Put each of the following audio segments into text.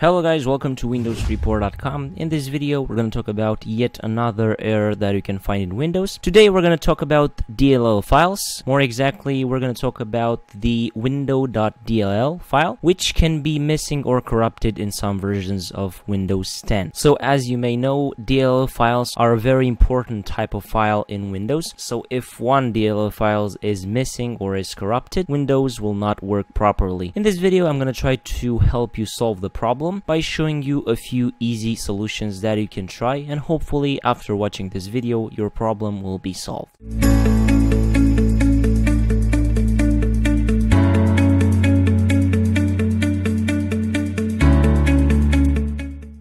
Hello guys, welcome to windowsreport.com. In this video, we're going to talk about yet another error that you can find in Windows. Today, we're going to talk about DLL files. More exactly, we're going to talk about the window.dll file, which can be missing or corrupted in some versions of Windows 10. So as you may know, DLL files are a very important type of file in Windows. So if one DLL file is missing or is corrupted, Windows will not work properly. In this video, I'm going to try to help you solve the problem problem by showing you a few easy solutions that you can try and hopefully after watching this video your problem will be solved.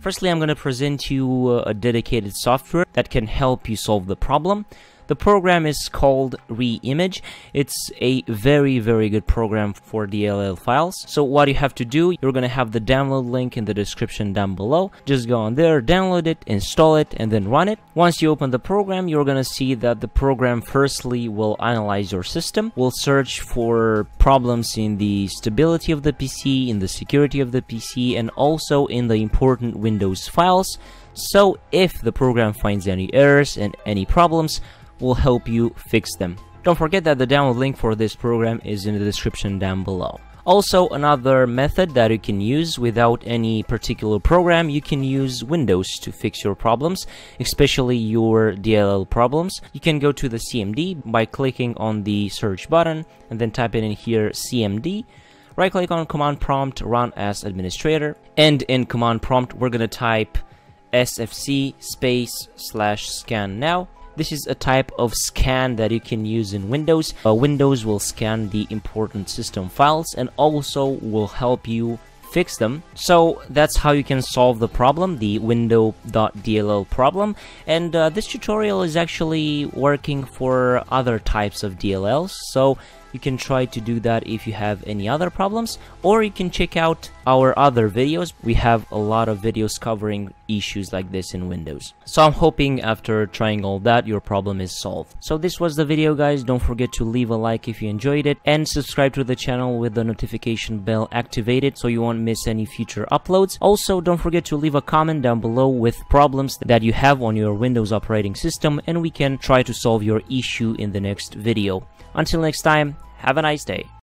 Firstly, I'm going to present you uh, a dedicated software that can help you solve the problem. The program is called Reimage. It's a very, very good program for DLL files. So what you have to do, you're to have the download link in the description down below. Just go on there, download it, install it, and then run it. Once you open the program, you're to see that the program firstly will analyze your system, will search for problems in the stability of the PC, in the security of the PC, and also in the important Windows files. So if the program finds any errors and any problems, will help you fix them. Don't forget that the download link for this program is in the description down below. Also, another method that you can use without any particular program, you can use Windows to fix your problems, especially your DLL problems. You can go to the CMD by clicking on the search button and then type in here CMD. Right click on command prompt, run as administrator, and in command prompt, we're gonna type sfc space slash scan now this is a type of scan that you can use in Windows. Uh, Windows will scan the important system files and also will help you fix them. So that's how you can solve the problem, the window.dll problem. And uh, this tutorial is actually working for other types of DLLs. So you can try to do that if you have any other problems or you can check out our other videos. We have a lot of videos covering issues like this in windows. So i'm hoping after trying all that your problem is solved. So this was the video guys. Don't forget to leave a like if you enjoyed it and subscribe to the channel with the notification bell activated so you won't miss any future uploads. Also don't forget to leave a comment down below with problems that you have on your windows operating system and we can try to solve your issue in the next video. Until next time, have a nice day.